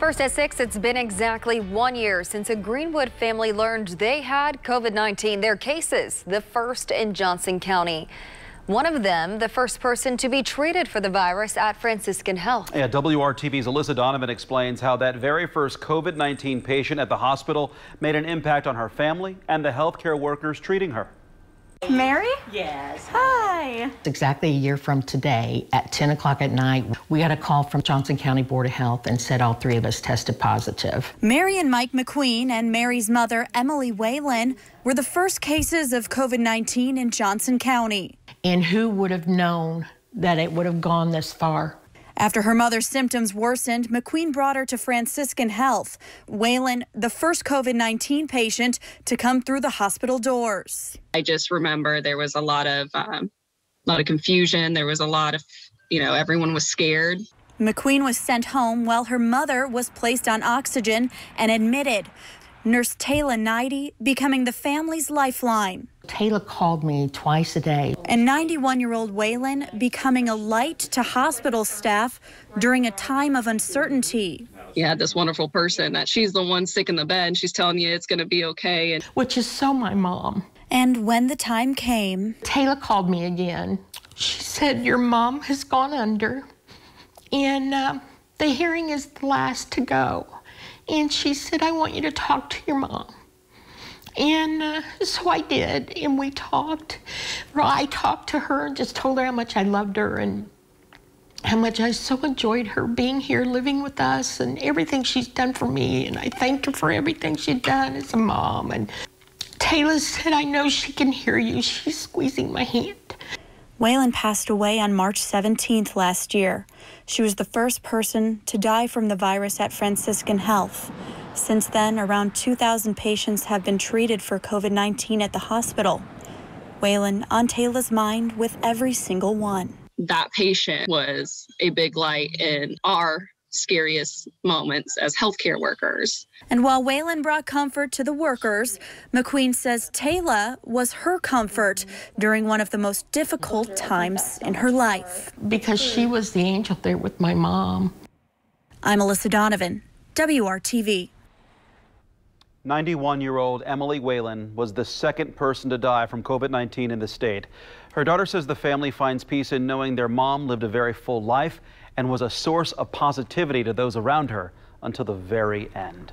First at 6, it's been exactly one year since a Greenwood family learned they had COVID-19. Their cases, the first in Johnson County. One of them, the first person to be treated for the virus at Franciscan Health. Yeah, WRTV's Alyssa Donovan explains how that very first COVID-19 patient at the hospital made an impact on her family and the healthcare workers treating her. Mary? Yes. Hi. It's exactly a year from today at 10 o'clock at night. We got a call from Johnson County Board of Health and said all three of us tested positive. Mary and Mike McQueen and Mary's mother, Emily Whalen, were the first cases of COVID 19 in Johnson County. And who would have known that it would have gone this far? After her mother's symptoms worsened, McQueen brought her to Franciscan Health. Whalen, the first COVID 19 patient to come through the hospital doors. I just remember there was a lot of um, a lot of confusion. There was a lot of, you know, everyone was scared. McQueen was sent home while her mother was placed on oxygen and admitted. Nurse Taylor Nighty becoming the family's lifeline. Taylor called me twice a day. And 91 year old Whalen becoming a light to hospital staff during a time of uncertainty. You had this wonderful person that she's the one sick in the bed and she's telling you it's going to be okay. And Which is so my mom. And when the time came, Taylor called me again. She said, Your mom has gone under, and uh, the hearing is the last to go. And she said, I want you to talk to your mom. And uh, so I did, and we talked. Well, I talked to her and just told her how much I loved her and how much I so enjoyed her being here, living with us, and everything she's done for me. And I thanked her for everything she'd done as a mom. And Taylor said, I know she can hear you. She's squeezing my hand. Whalen passed away on March 17th last year. She was the first person to die from the virus at Franciscan Health. Since then, around 2,000 patients have been treated for COVID 19 at the hospital. Whalen on Taylor's mind with every single one. that patient was a big light in our scariest moments as healthcare workers. And while Whalen brought comfort to the workers, McQueen says Taylor was her comfort during one of the most difficult times in her life. Because she was the angel there with my mom. I'm Alyssa Donovan, WRTV. 91-year-old Emily Whalen was the second person to die from COVID-19 in the state. Her daughter says the family finds peace in knowing their mom lived a very full life and was a source of positivity to those around her until the very end.